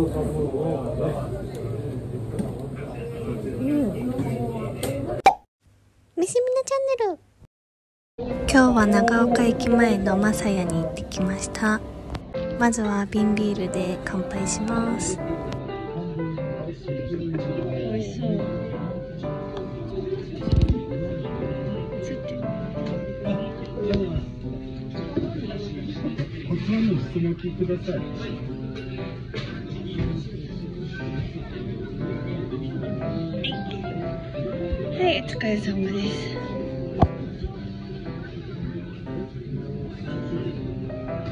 ミシミナチャンネル今日は長岡駅前のマサヤに行ってきましたまずは瓶ビールで乾杯します美味しそうこちらの質問ください。はい、お疲れ様です。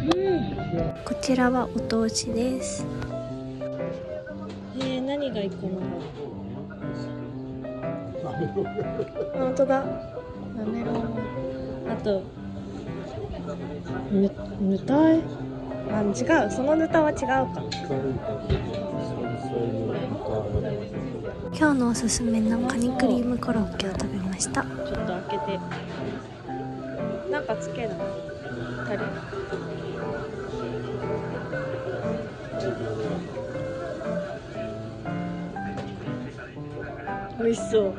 うん、こちらはお通しです。えー、何がいいかな。あ本当だ。なめろう。あと。ぬ、ぬたい？あ、違う、そのぬたは違うか。今日のおすすめのカニクリームコロッケを食べました。ちょっと開けて。なんかつけない？タレ。美味しそう。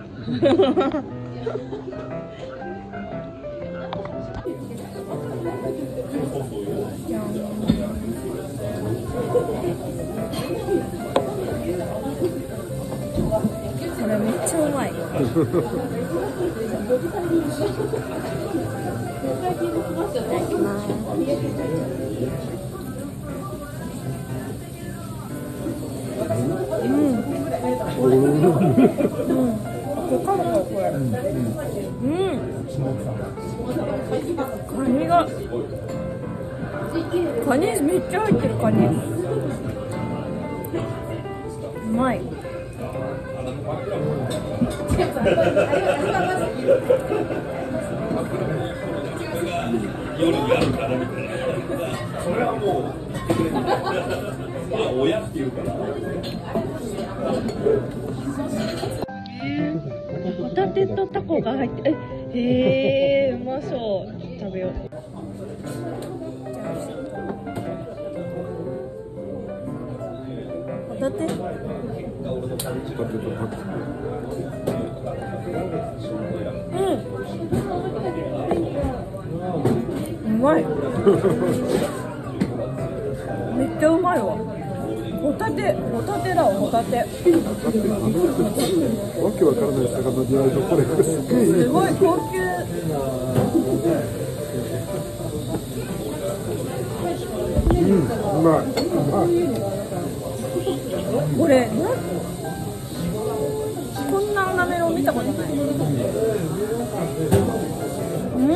カニがカニめっちゃ入ってるカニうまい夜にやる。からみたいな。それはもう、まあ親っていうから。ホタテとタコが入ってえへえうまそう食べようホタテうん。うまい。めっちゃうまいわ。ホタテホタテだわホタテ。わけわからない魚にとこれがすごい高級うん、うまい。これなこん見たことない。うん。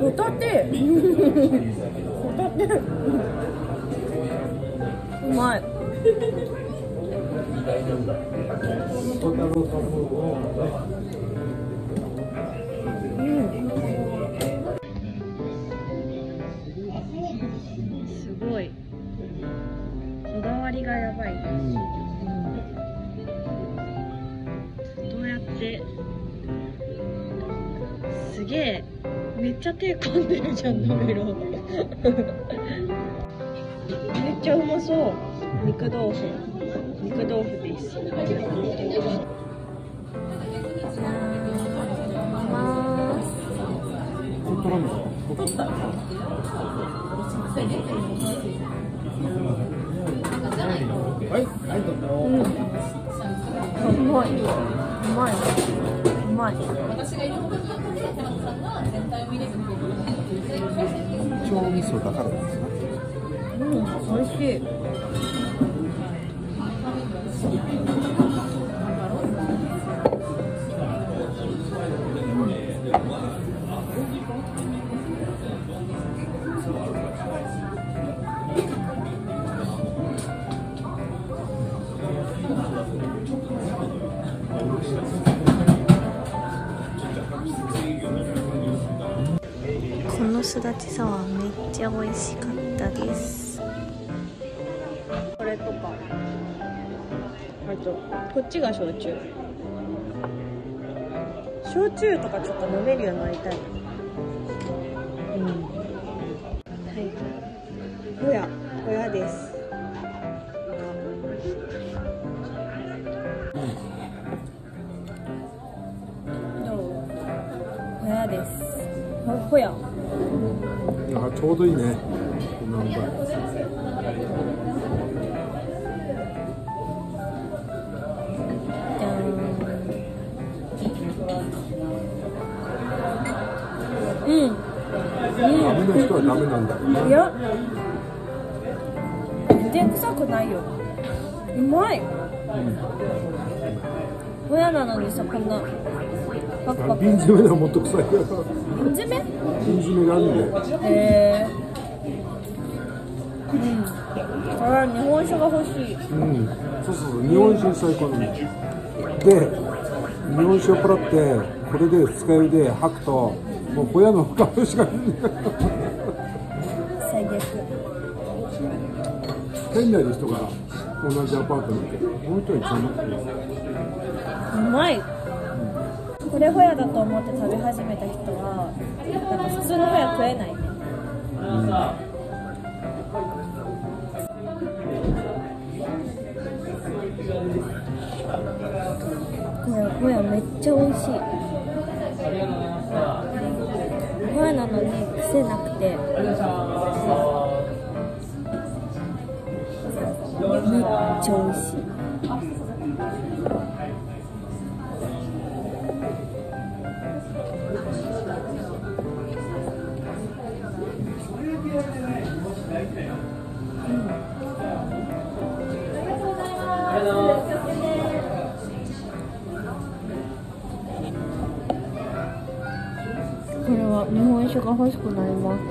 ホタテ。ホタテ。うまい。うん。すごい。こだわりがやばい、どっちゃ手込んでるじゃんなめろめっちゃうまそう。肉豆腐肉豆腐ですうまいう。まいう。まい調味噌だからですね。うん美味しいすだちサワーめっちゃ美味しかったです。これとか。あとこっちが焼酎。焼酎とかちょっと飲めるようになりたい。うん。はい。おやおやです。どう？やです。ほや。らちょうどいいね。こん。なのうん。ダメな人はダメなんだろうね。いや。全然臭くないよ。うまい。ホヤなのにさこんな。パクパク瓶詰めではもっと臭いよ瓶詰？め瓶詰めがあるんで。へえうん。これは日本酒が欲しい。うん。そうそうそう日本酒最高なの。で日本酒をポラってこれで二日酔いで吐くともう小屋の香りしか最悪。店内の人が同じアパートにいてうまいこれホヤだと思って食べ始めた人はなんか普通のホヤ食えないね。これホヤめっちゃ美味しい。ホヤなのに癖なくて。めっちゃ美味しい。これは日本酒が欲しくなります。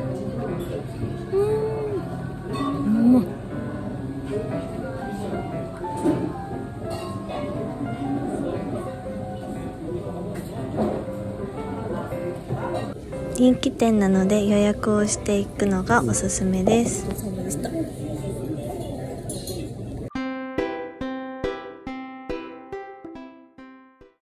うん。うま人気店なので予約をしていくのがおすすめです。